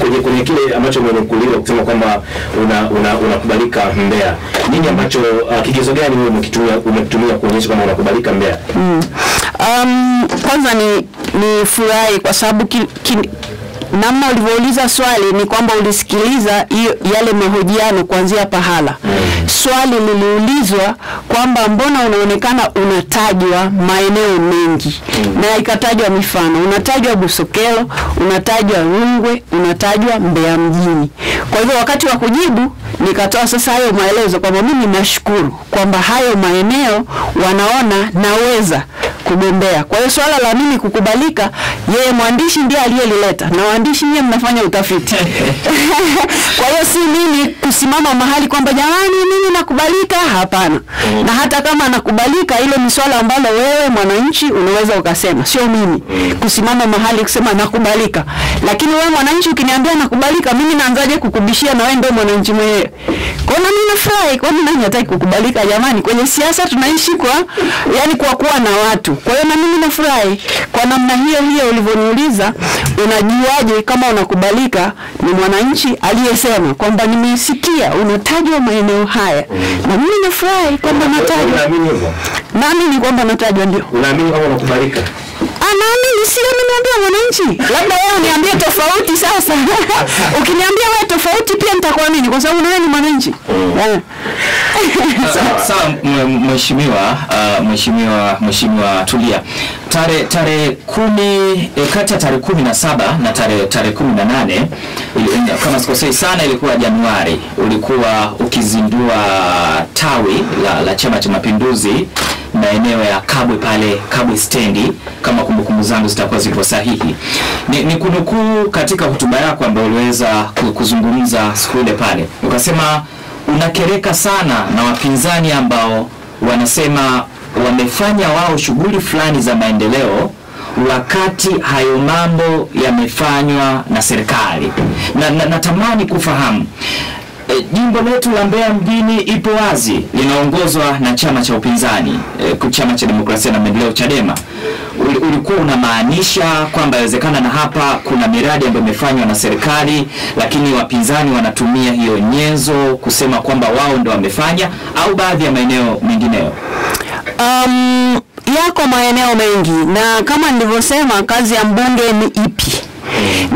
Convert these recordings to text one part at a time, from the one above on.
kwenye kwenye kile ambacho umenukuliwa kusema kwamba unakubalika una, una Mbeya, nini ambacho uh, kigezo gani wewe umekitumia umekitumia kuonyesha kwamba unakubalika Mbeya? Mm. Um, kwanza ni ni furahi kwa sababu ki, ki, namna ulivyouliza swali ni kwamba ulisikiliza hiyo yale mahojiano kuanzia pahala. Mm. Swali liliulizwa kwamba mbona unaonekana unatajwa maeneo mengi mm. na ikatajwa mifano, unatajwa Busokelo, unatajwa Rungwe, unatajwa Mbeya mjini. Kwa hivyo wakati wa kujibu nikatoa sasa hayo maelezo kwamba mimi nashukuru kwamba hayo maeneo wanaona naweza kugombea. Kwa hiyo swala la mimi kukubalika, yeye mwandishi ndiye aliyelileta, na waandishi nyie mnafanya utafiti kwa hiyo si mimi kusimama mahali kwamba jamani, mimi nakubalika. Hapana. Mm. Na hata kama nakubalika, hilo ni swala ambalo wewe mwananchi unaweza ukasema, sio mimi mm. kusimama mahali kusema nakubalika. Lakini wewe mwananchi ukiniambia nakubalika, mimi naanzaje kukubishia na wewe ndio mwananchi mwenyewe? Kwa nini nafurahi, Kwa nini hataki kukubalika jamani? Kwenye siasa tunaishi kwa yani kwa kuwa na watu. Kwa hiyo na mimi nafurahi kwa namna hiyo hiyo ulivyoniuliza, unajuaje kama unakubalika? Ni mwananchi aliyesema kwamba nimesikia unatajwa maeneo haya, na mimi nafurahi kwamba natajwa. Naamini kwamba natajwa, ndio Unaamini kwamba unakubalika? anaamini, sio nimeambia mwananchi. Labda wewe uniambie tofauti. Sasa ukiniambia wewe tofauti, pia nitakuamini kwa sababu nawe ni mwananchi Eh. Sawa, sawa mheshimiwa uh, mheshimiwa mheshimiwa Tulia, tarehe tarehe kumi e, kati ya tarehe kumi na saba na tarehe tarehe kumi na nane ili- kama sikosei sana, ilikuwa Januari, ulikuwa ukizindua tawi la, la Chama cha Mapinduzi maeneo ya Kabwe pale Kabwe stendi, kama kumbukumbu zangu zitakuwa zipo sahihi. Ni, ni kunukuu katika hotuba yako ambayo uliweza kuzungumza siku ile pale, ukasema unakereka sana na wapinzani ambao wanasema wamefanya wao shughuli fulani za maendeleo wakati hayo mambo yamefanywa na serikali na, na natamani kufahamu E, jimbo letu la Mbeya mjini ipo wazi linaongozwa na chama cha upinzani e, chama cha demokrasia na maendeleo Chadema. Uli- Ulikuwa unamaanisha kwamba inawezekana na hapa kuna miradi ambayo imefanywa na serikali, lakini wapinzani wanatumia hiyo nyenzo kusema kwamba wao ndio wamefanya, au baadhi ya maeneo mengineyo? Um, yako maeneo mengi na kama nilivyosema, kazi ya mbunge ni ipi?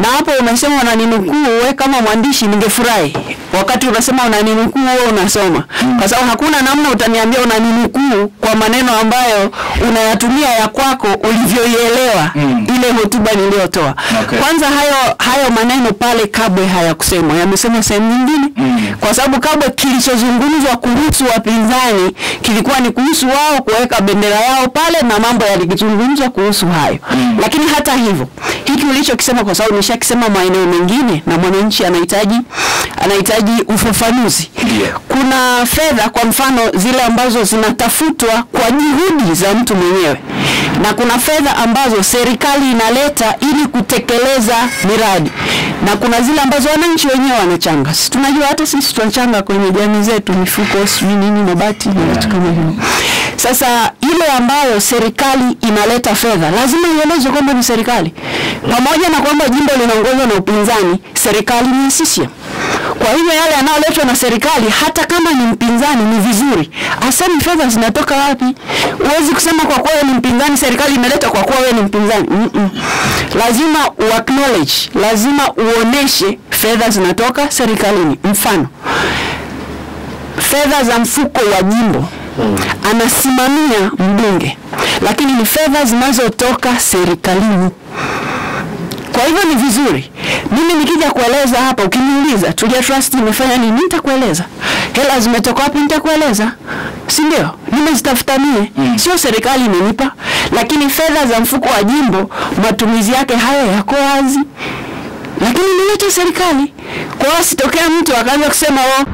Na hapo umesema unaninukuu, we kama mwandishi ningefurahi wakati unasema unaninukuu, wewe unasoma, kwa sababu hakuna namna utaniambia unaninukuu kwa maneno ambayo unayatumia ya kwako ulivyoielewa Mm. ile hotuba niliyotoa. Okay. Kwanza hayo hayo maneno pale Kabwe hayakusemwa, yamesemwa sehemu nyingine Mm. kwa sababu Kabwe kilichozungumzwa kuhusu wapinzani kilikuwa ni kuhusu wao kuweka bendera yao pale na mambo yalizungumzwa kuhusu hayo Mm. lakini hata hivyo hiki ulichokisema, kwa sababu nishakisema maeneo mengine na mwananchi anahitaji anahitaji ufafanuzi. Yeah. Kuna fedha kwa mfano zile ambazo zinatafutwa kwa juhudi za mtu mwenyewe na kuna fedha ambazo serikali inaleta ili kutekeleza miradi na kuna zile ambazo wananchi wenyewe wanachanga. Si tunajua hata sisi tunachanga kwenye jamii zetu, mifuko sijui nini, mabati na vitu kama hivyo. Sasa ile ambayo serikali inaleta fedha lazima ielezwe kwamba ni serikali, pamoja na kwamba jimbo linaongozwa na upinzani, serikali ni CCM. Kwa hivyo yale yanayoletwa na serikali, hata kama ni mpinzani, ni vizuri asemi fedha zinatoka wapi. Huwezi kusema kwa kuwa ni mpinzani, serikali imeleta kwa kuwa wewe ni mpinzani. Mm -mm. Lazima u acknowledge, lazima uoneshe fedha zinatoka serikalini. Mfano, fedha za mfuko wa jimbo anasimamia mbunge, lakini ni fedha zinazotoka serikalini. Kwa hivyo ni vizuri. Mimi nikija kueleza hapa, ukiniuliza Tulia Trust imefanya nini, nitakueleza. Hela zimetoka wapi, nitakueleza, si ndio? Nimezitafuta mie, sio serikali imenipa, lakini fedha za mfuko wa jimbo matumizi yake hayo yako wazi, lakini nilete serikali. Kwa hiyo sitokea mtu akaanza kusema oh,